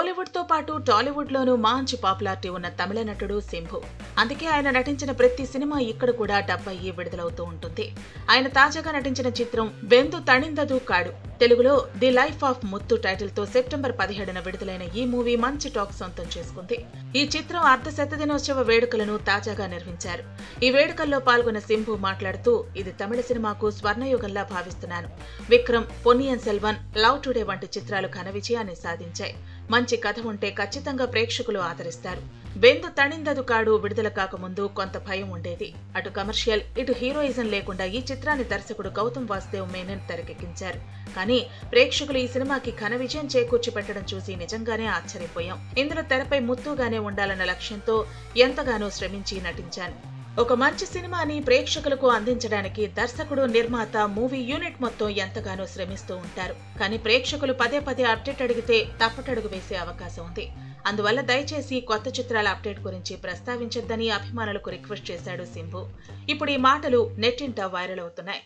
కోలీవుడ్తో పాటు టాలీవుడ్ లోనూ మంచి పాపులారిటీ ఉన్న తమిళ నటుడు సింభు అందుకే ఆయన నటించిన ప్రతి సినిమా ఇక్కడ కూడా డబ్బయ్యి విడుదలవుతూ ఉంటుంది. ఆయన తాజాగా నటించిన చిత్రం వెందు తణిందదు కాడు. తెలుగులో ది లైఫ్ ఆఫ్ ముత్తు టైటిల్తో సెప్టెంబర్ పదిహేడున విడుదలైన ఈ మూవీ మంచి టాక్ సొంతం చేసుకుంది. ఈ చిత్రం అర్ధ శతదినోత్సవ వేడుకలను తాజాగా నిర్వహించారు. ఈ వేడుకల్లో పాల్గొన్న సింభు మాట్లాడుతూ ఇది తమిళ సినిమాకు స్వర్ణయుగంలా భావిస్తున్నాను. విక్రమ్ పొన్నియన్ సెల్వన్ లవ్ టుడే వంటి చిత్రాలు ఘన విజయాన్ని సాధించాయి. మంచి కథ ఉంటే ఖచ్చితంగా ప్రేక్షకులు ఆదరిస్తారు. బెందు తణిందదు కాడు విడుదల కాకముందు కొంత భయం ఉండేది. అటు కమర్షియల్ ఇటు హీరోయిజం లేకుండా ఈ చిత్రాన్ని దర్శకుడు గౌతమ్ వాసుదేవ్ మేనన్ తెరకెక్కించారు. కానీ ప్రేక్షకులు ఈ సినిమాకి ఘన విజయం చేకూర్చి పెట్టడం చూసి నిజంగానే ఆశ్చర్యపోయాం. ఇందులో తెరపై ముత్తుగానే ఉండాలన్న లక్ష్యంతో ఎంతగానో శ్రమించి నటించాను. ఒక మంచి సినిమాని ప్రేక్షకులకు అందించడానికి దర్శకుడు నిర్మాత మూవీ యూనిట్ మొత్తం ఎంతగానో శ్రమిస్తూ ఉంటారు. కానీ ప్రేక్షకులు పదే పదే అప్డేట్ అడిగితే తప్పటడుగు వేసే అవకాశం ఉంది. అందువల్ల దయచేసి కొత్త చిత్రాల అప్డేట్ గురించి ప్రస్తావించొద్దని అభిమానులకు రిక్వెస్ట్ చేశాడు సింబు. ఇప్పుడు ఈ మాటలు నెట్టింట వైరల్ అవుతున్నాయి.